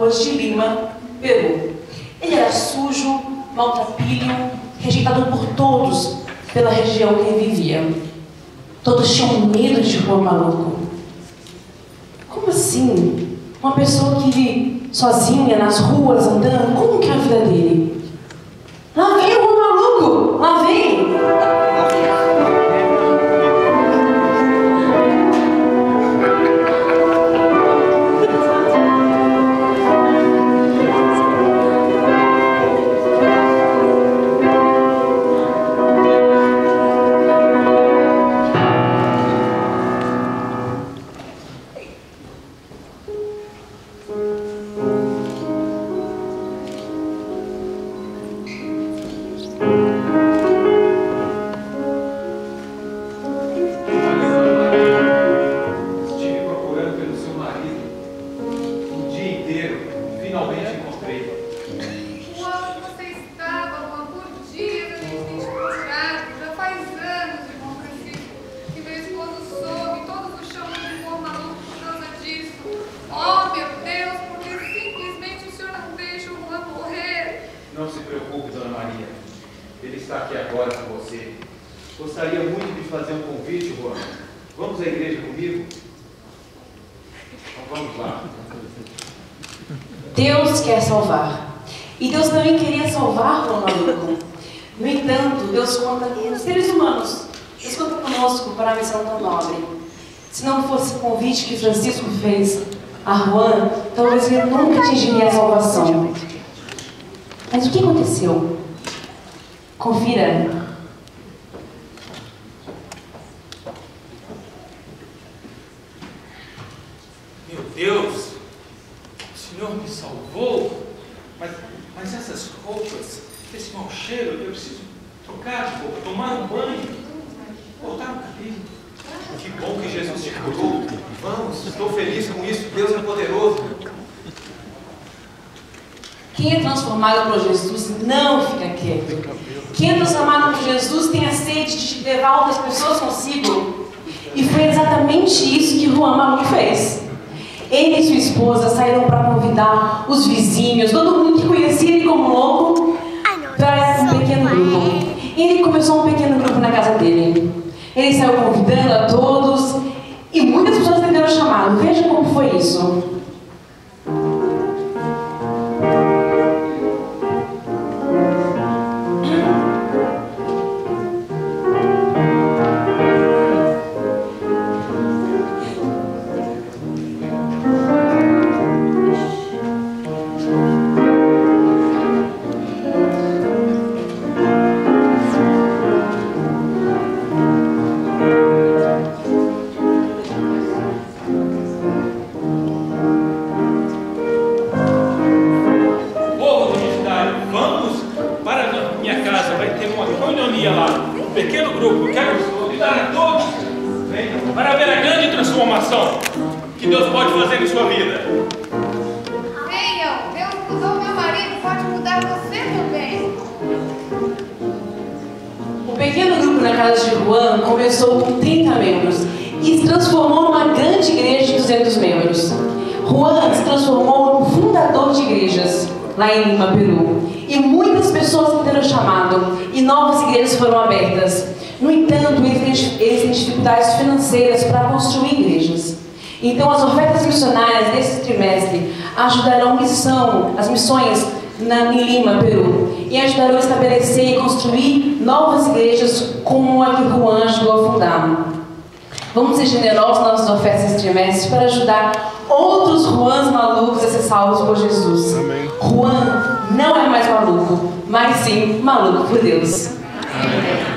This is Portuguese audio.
ruas de Lima, Peru. Ele era sujo, maltrapilho, rejeitado por todos pela região que ele vivia. Todos tinham medo de Juan Maluco. Como assim? Uma pessoa que vive sozinha nas ruas, andando, como que é a vida dele? Lá vem Finalmente encontrei. Onde você estava, Juan, por dias a gente tem te procurado. Já faz anos, irmão Francisco, que meu esposo soube, todos o chamam de Juan maluco por causa disso. Oh, meu Deus, porque simplesmente o senhor não deixa o Juan morrer. Não se preocupe, dona Maria. Ele está aqui agora com você. Gostaria muito de fazer um convite, Juan. Vamos à igreja comigo? Então vamos lá. Deus quer salvar. E Deus também queria salvar o maluco. No entanto, Deus conta com os seres humanos. Deus conta conosco para a missão tão nobre. Se não fosse o convite que Francisco fez a Juan, talvez ele nunca atingiria a salvação. Mas o que aconteceu? Confira. Meu Deus, Senhor me salvou. Mas, mas essas roupas, esse mau cheiro, eu preciso trocar de roupa, tomar um banho, cortar o cabelo. Que bom que Jesus te curou. Vamos, estou feliz com isso. Deus é poderoso. Quem é transformado por Jesus não fica quieto. Quem é transformado por Jesus tem a sede de levar outras pessoas consigo. E foi exatamente isso que Juan Maluco fez. Ele e sua esposa saíram para convidar os vizinhos, todo mundo que conhecia ele como louco, para um pequeno grupo. E ele começou um pequeno grupo na casa dele. Ele saiu convidando a todos e muitas pessoas atenderam o chamado. Veja como foi isso. Lá, um pequeno grupo. Quero convidar a todos para ver a grande transformação que Deus pode fazer em sua vida. Venham, Deus mudou meu marido, pode mudar você também. O pequeno grupo na casa de Juan começou com 30 membros e se transformou numa grande igreja de 200 membros. Juan se transformou no fundador de igrejas lá em Lima, Peru. E muitas pessoas entenderam o chamado e novas igrejas foram abertas. No entanto, eles têm, dificuldades financeiras para construir igrejas. Então, as ofertas missionárias desse trimestre ajudarão missão, as missões na, em Lima, Peru, e ajudarão a estabelecer e construir novas igrejas como a que Juan ajudou a fundar. Vamos ser generosos nas nossas ofertas esse trimestre para ajudar outros Juans malucos a ser salvos por Jesus. Juan não é maluco, mas sim maluco por Deus. Amém.